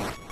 What?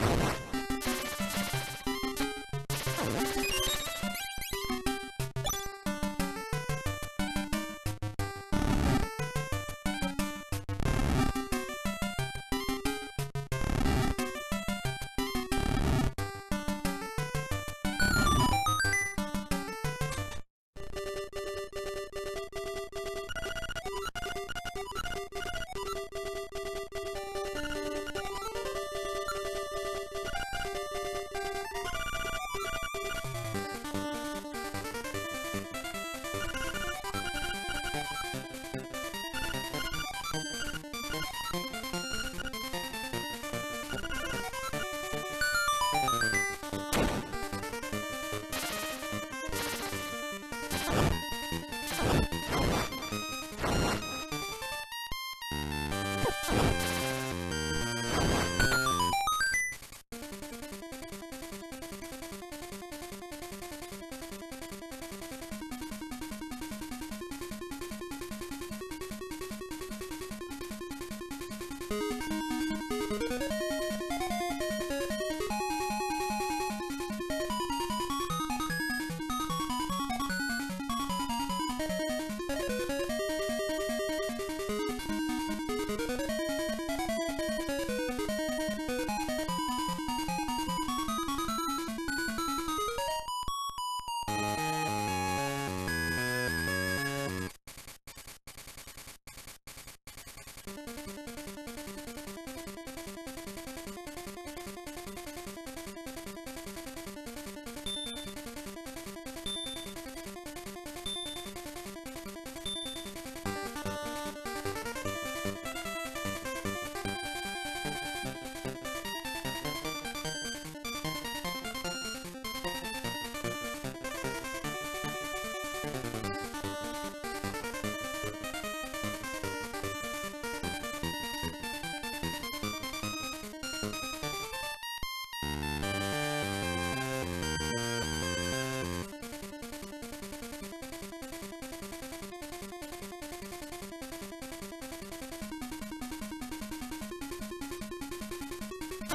Let's go.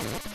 Yeah.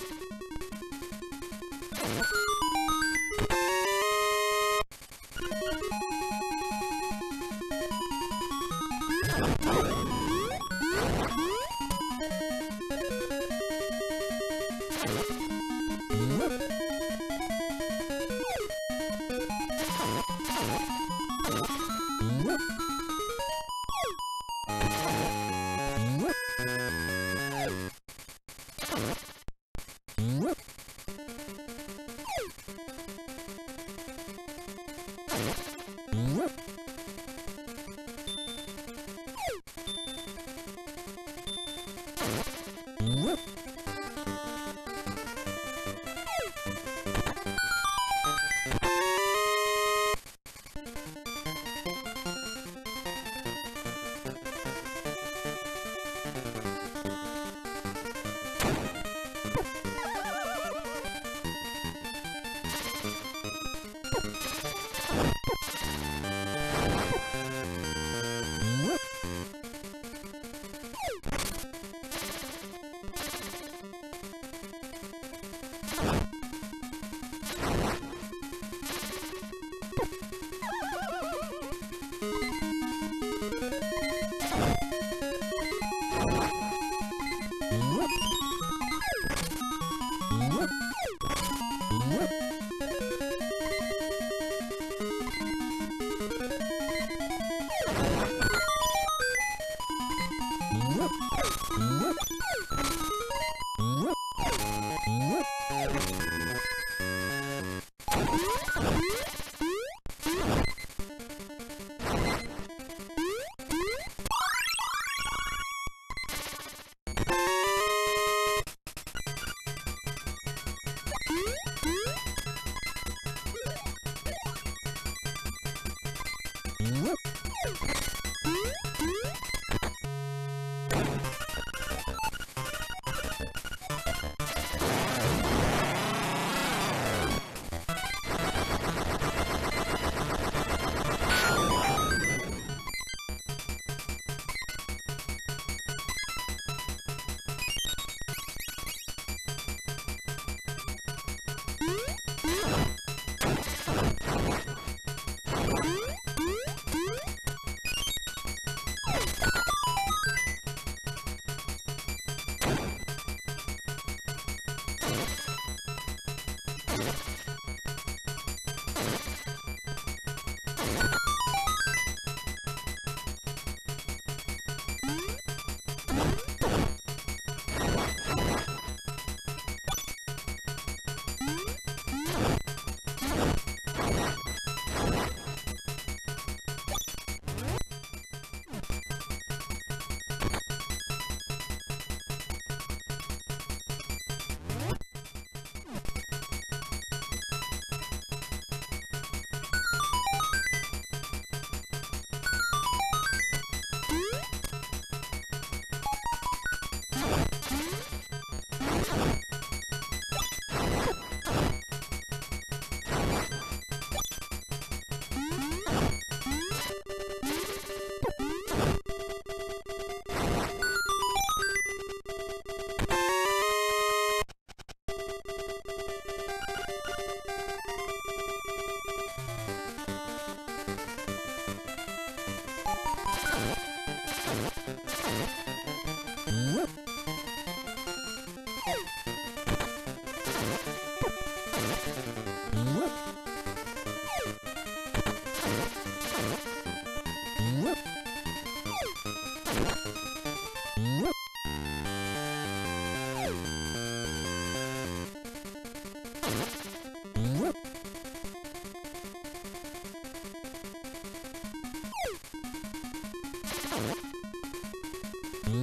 Bye.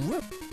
Whoop!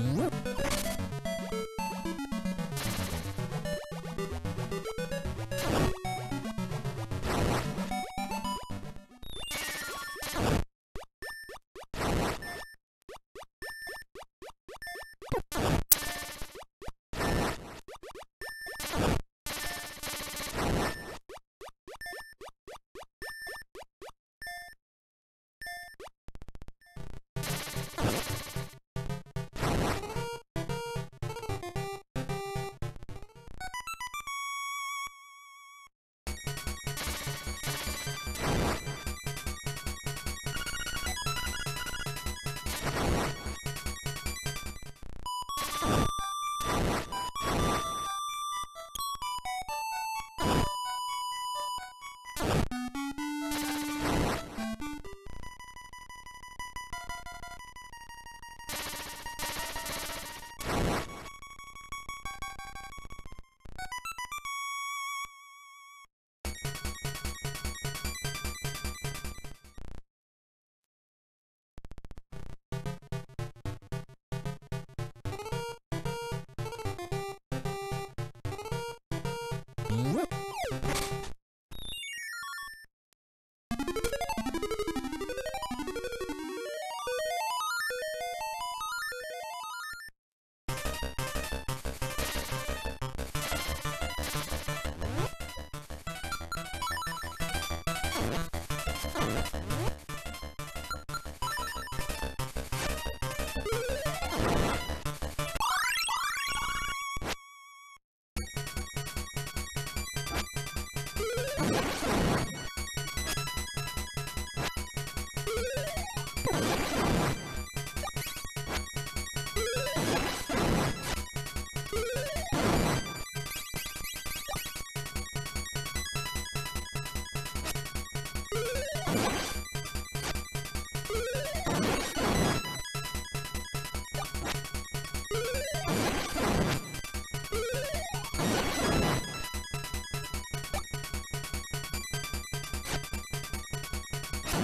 Whoop!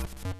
you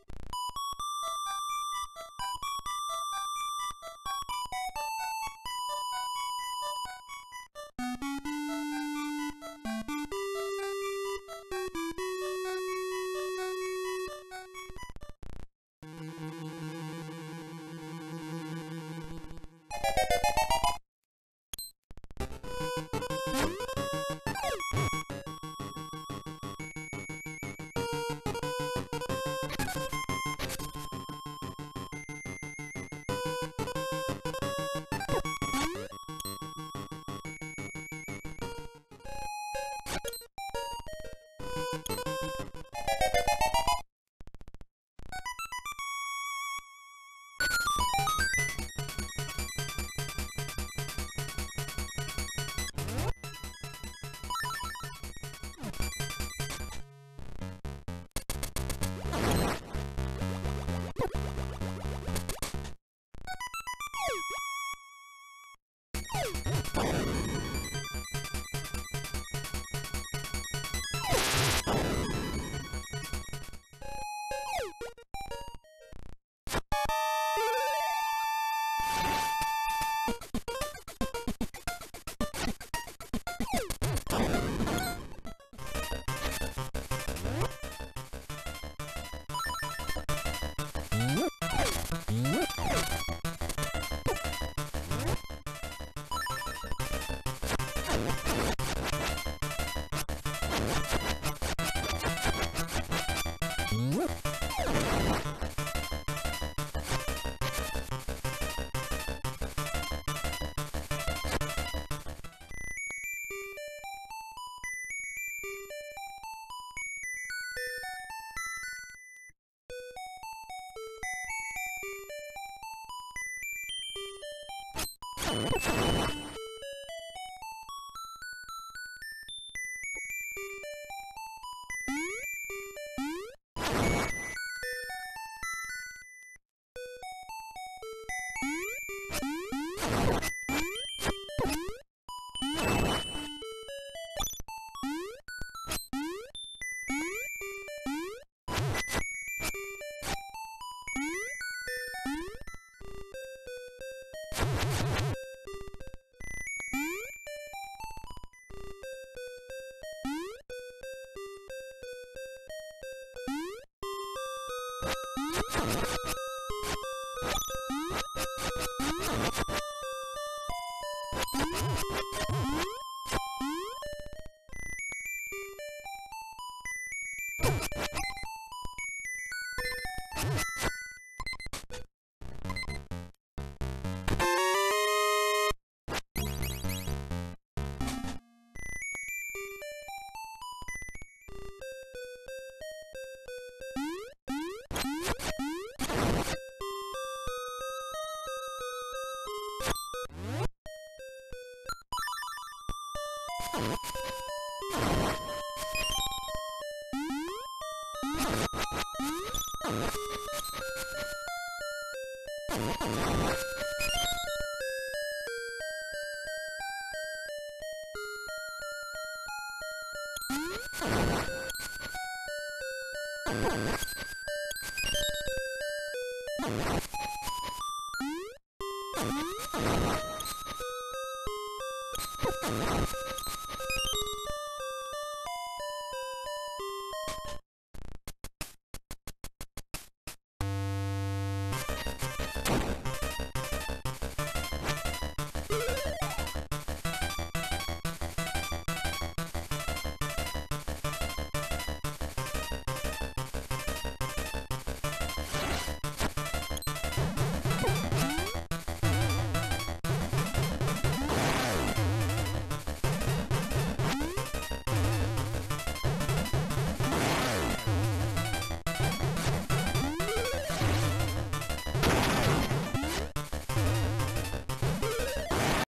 あっ! You you